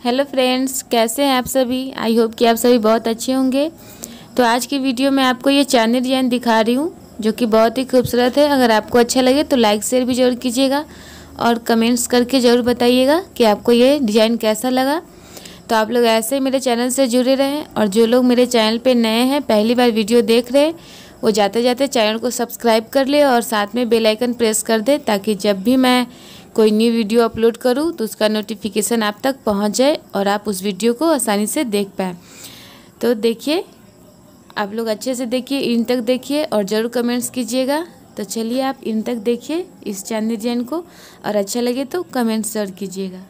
Hello friends, कैसे हैं आप सभी? आई होप कि आप सभी बहुत अच्छे होंगे। तो आज की वीडियो में आपको ये चांदी डिज़ाइन दिखा रही हूँ, जो कि बहुत ही खूबसूरत है। अगर आपको अच्छा लगे तो लाइक, शेयर भी ज़रूर कीजिएगा और कमेंट्स करके ज़रूर बताइएगा कि आपको ये डिज़ाइन कैसा लगा। तो आप लोग ऐसे ही मेरे चैनल से जुड़े रहें और जो लोग मेरे चैनल पर नए हैं, पहली बार वीडियो देख रहे हैं, वो जाते जाते चैनल को सब्सक्राइब कर ले और साथ में बेल आइकन प्रेस कर दे, ताकि जब भी मैं कोई न्यू वीडियो अपलोड करूँ तो उसका नोटिफिकेशन आप तक पहुँच जाए और आप उस वीडियो को आसानी से देख पाएँ। तो देखिए, आप लोग अच्छे से देखिए, इन तक देखिए और ज़रूर कमेंट्स कीजिएगा। तो चलिए आप इन तक देखिए, इस चांदी जैन को। और अच्छा लगे तो कमेंट्स ज़रूर कीजिएगा।